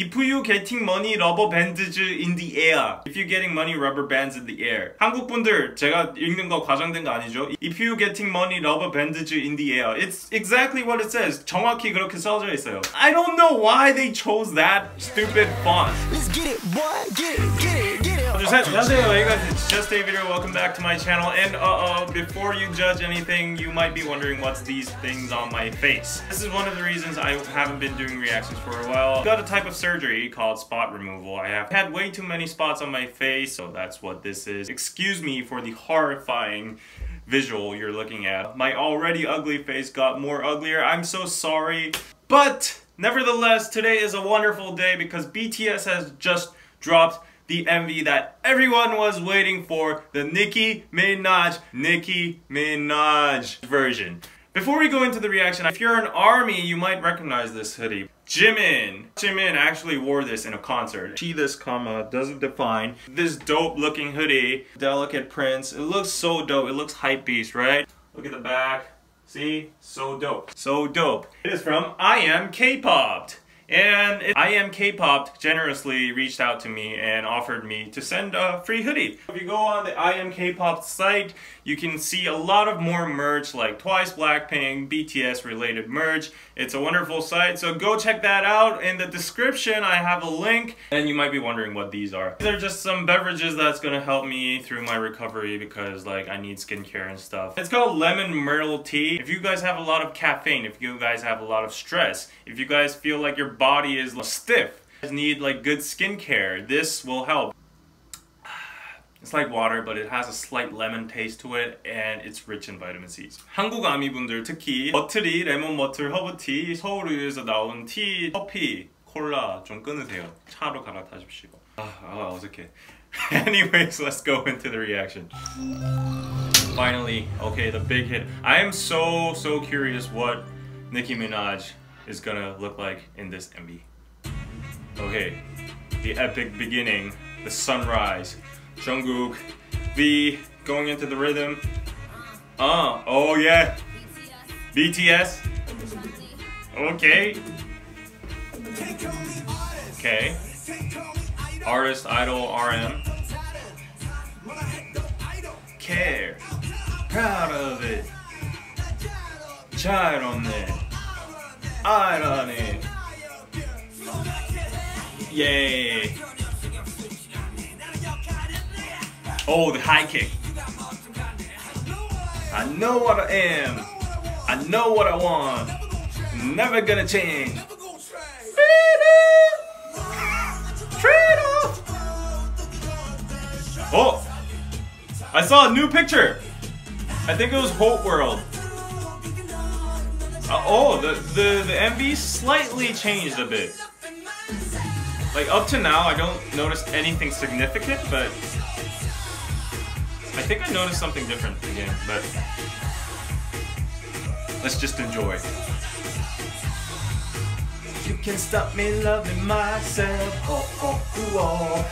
If you getting money rubber bands in the air. If you getting money rubber bands in the air. 한국 분들 제가 읽는 거 과장된 거 아니죠? If you getting money rubber bands in the air. It's exactly what it says. 정확히 그렇게 써져 있어요. I don't know why they chose that stupid font. Let's get it, boy. Get it, get it, get it. 둘, 셋. 안녕하세요. Hey guys, it's just a video. Welcome back to my channel. And uh, uh, before you judge anything, you might be wondering what's these things on my face. This is one of the reasons I haven't been doing reactions for a while. I've got a type of surgery called spot removal. I have had way too many spots on my face, so that's what this is. Excuse me for the horrifying visual you're looking at. My already ugly face got more uglier. I'm so sorry. But nevertheless, today is a wonderful day because BTS has just dropped the MV that everyone was waiting for, the Nicki Minaj, Nicki Minaj version. Before we go into the reaction, if you're an ARMY, you might recognize this hoodie. Jimin. Jimin actually wore this in a concert. See this comma doesn't define. This dope looking hoodie, delicate prints. It looks so dope. It looks hype beast, right? Look at the back. See? So dope. So dope. It is from I Am K-Popped. And it, I Am K-Popped generously reached out to me and offered me to send a free hoodie. If you go on the I Am K-Popped site, you can see a lot of more merch like Twice, Blackpink, BTS related merch. It's a wonderful site, so go check that out. In the description, I have a link. And you might be wondering what these are. These are just some beverages that's gonna help me through my recovery because like I need skincare and stuff. It's called Lemon Myrtle Tea. If you guys have a lot of caffeine, if you guys have a lot of stress, if you guys feel like your body is stiff, need like good skincare, this will help. It's like water, but it has a slight lemon taste to it, and it's rich in vitamin C's. 한국 아미분들 특히 버틀이 레몬 버틀 허브티, 서울우유에서 나온 티, 커피, 콜라 좀 끊으세요. 차로 갈아타십시오. 아, 아 어색해. Anyways, let's go into the reaction. Finally, okay, the big hit. I am so, so curious what Nicki Minaj is gonna look like in this MV. Okay, the epic beginning, the sunrise, Jungkook, V going into the rhythm. Uh, oh yeah, BTS. Okay. Okay. Artist, idol, RM. Care. Proud of it. Child on it. It. Yay. Oh, the high kick. I know what I am. I know what I want. Never gonna change. Oh! I saw a new picture! I think it was Hope World. Uh, oh, the, the, the MV slightly changed a bit. Like, up to now, I don't notice anything significant, but I think I noticed something different again, but let's just enjoy. You can stop me loving myself. Oh oh ooh oh.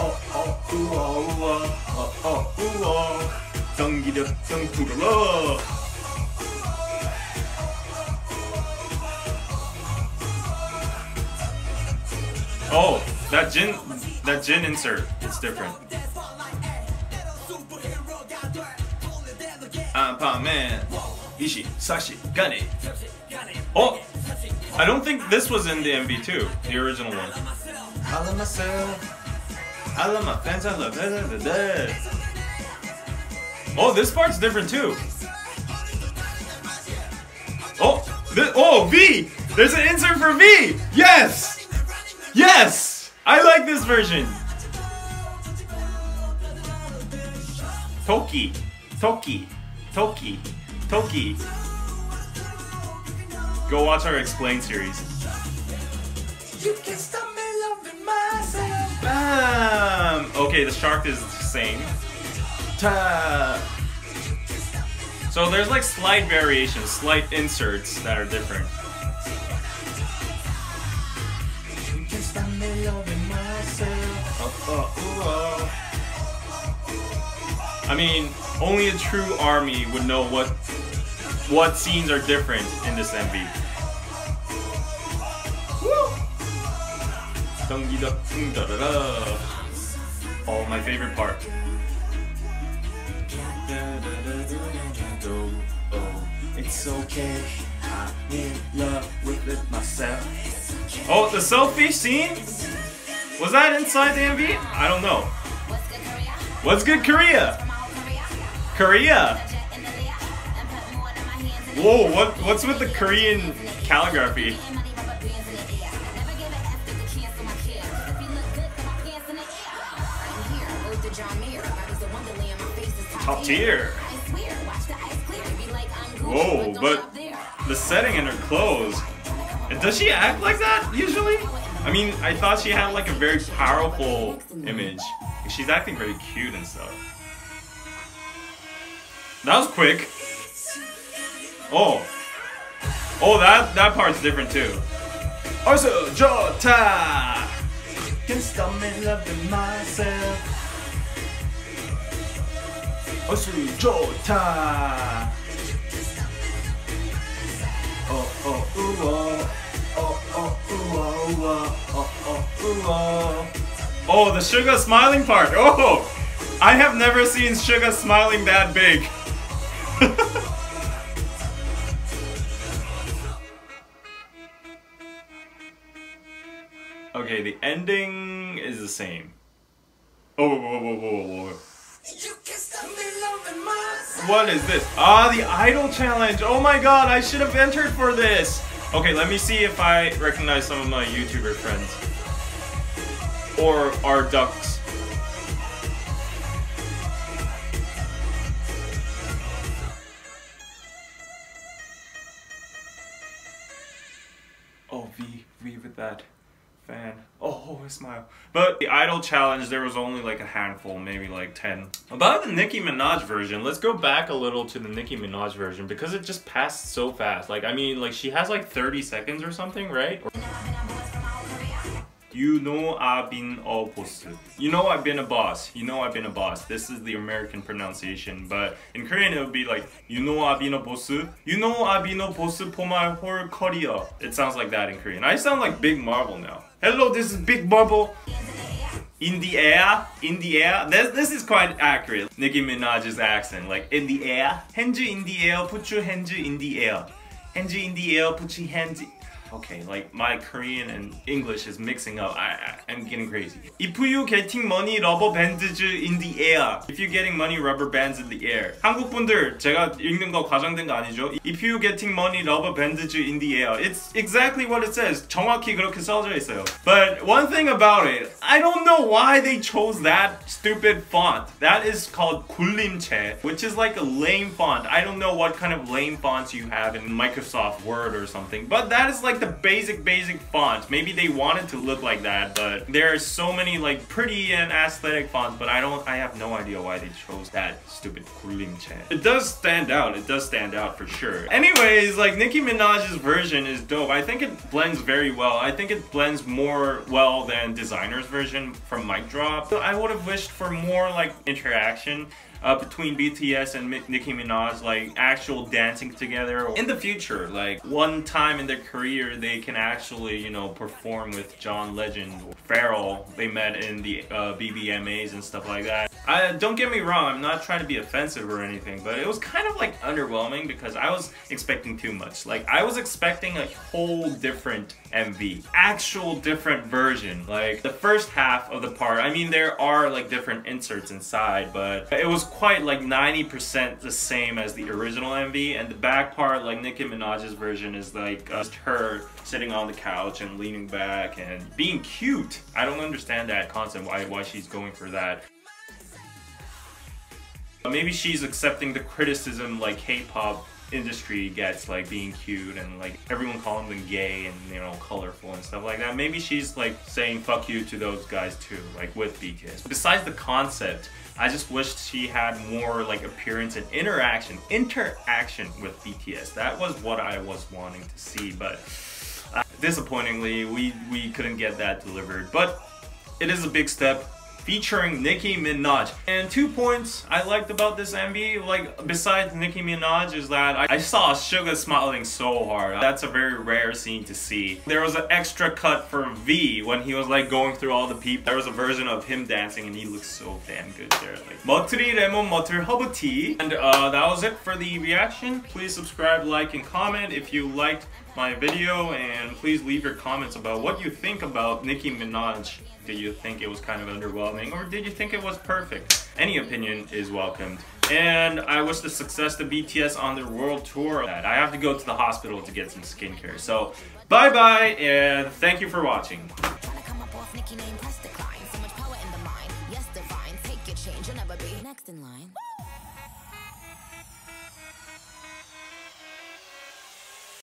Oh oh ooh oh oh oh ooh oh. 당기려 당구르러. Oh, that gin, that gin insert, it's different. Anpanman, Ishi, Sashi. Oh, I don't think this was in the MV too, the original one. I love myself. I love my fans. I love. Oh, this part's different too. Oh, this, oh V. There's an insert for V. Yes, yes. I like this version. Toki, Toki, Toki, Toki. Go watch our Explain series. You can stop me loving myself. Bam! Okay, the shark is the same. Ta. So there's like slight variations, slight inserts that are different. loving myself. Oh, oh. I mean, only a true army would know what what scenes are different in this MV. All my favorite part. It's okay. I'm in love with myself. Oh, the selfie scene? Was that inside the MV? I don't know. What's good, Korea? Korea. Whoa, what what's with the Korean calligraphy? Top tier. Whoa, but the setting in her clothes. Does she act like that usually? I mean, I thought she had like a very powerful image. She's acting very cute and stuff. That was quick. Oh. Oh, that, that part's different too. Also, Jota! Can stop loving myself. Also, Jota! Oh, oh, ooh, oh. Oh, oh, ooh, oh oh. Oh, oh, the Suga smiling part. Oh, I have never seen Suga smiling that big. okay, the ending is the same. Oh, whoa, whoa, whoa, whoa, whoa. You can stop me loving myself. What is this? Ah, the idol challenge. Oh my god, I should have entered for this. Okay, let me see if I recognize some of my YouTuber friends. Or our ducks. Oh, V, V with that fan. Oh, a smile. But the Idol challenge, there was only like a handful, maybe like 10. About the Nicki Minaj version, let's go back a little to the Nicki Minaj version because it just passed so fast. Like, I mean, like she has like 30 seconds or something, right? Or- you know I've been a boss. You know I've been a boss. You know I've been a boss. This is the American pronunciation, but in Korean it would be like you know I've been a boss. You know I've been a boss for my whole career. It sounds like that in Korean. I sound like Big Marble now. Hello, this is Big Bubble. In the air, in the air. This this is quite accurate. Nicki Minaj's accent, like in the air. Hands in the air, put your hands in the air. Hands in the air, put your hands Okay, like my Korean and English is mixing up. I, I I'm getting crazy. If you getting money rubber bands in the air. If you getting money rubber bands in the air. 한국 분들 제가 읽는 거 과장된 거 아니죠? If you getting money rubber bands in the air. It's exactly what it says. 정확히 그렇게 써져 있어요. But one thing about it, I don't know why they chose that stupid font. That is called Kulimche, which is like a lame font. I don't know what kind of lame fonts you have in Microsoft Word or something, but that is like the basic, basic font. Maybe they wanted to look like that, but there are so many like pretty and aesthetic fonts, but I don't, I have no idea why they chose that stupid Kulimche. It does stand out. It does stand out for sure. Anyways, like Nicki Minaj's version is dope. I think it blends very well. I think it blends more well than Desiigner's version from Mic Drop. So I would have wished for more like interaction uh, between BTS and Nicki Minaj, like actual dancing together. In the future, like one time in their career, they can actually, you know, perform with John Legend, or Pharrell. They met in the uh, BBMAs and stuff like that. I, don't get me wrong, I'm not trying to be offensive or anything, but it was kind of like underwhelming because I was expecting too much. Like I was expecting a whole different MV, actual different version. Like the first half of the part, I mean, there are like different inserts inside, but it was quite like 90% the same as the original MV. And the back part, like Nicki Minaj's version, is like just her sitting on the couch and leaning back and being cute. I don't understand that concept, why, why she's going for that. Maybe she's accepting the criticism like K-pop industry gets like being cute and like everyone calling them gay and you know colorful and stuff like that. Maybe she's like saying fuck you to those guys too, like with BTS. Besides the concept, I just wished she had more like appearance and interaction, interaction with BTS. That was what I was wanting to see, but uh, disappointingly, we we couldn't get that delivered. But it is a big step featuring Nicki Minaj. And two points I liked about this MV, like besides Nicki Minaj, is that I, saw Suga smiling so hard. That's a very rare scene to see. There was an extra cut for V when he was like going through all the people. There was a version of him dancing and he looks so damn good there. Like Mutri Lemon Mutter Hubble Tea. And uh, that was it for the reaction. Please subscribe, like, and comment if you liked my video and please leave your comments about what you think about Nicki Minaj. Did you think it was kind of underwhelming or did you think it was perfect? Any opinion is welcomed. And I wish the success to BTS on their world tour. I have to go to the hospital to get some skincare. So bye bye and thank you for watching. Next in line.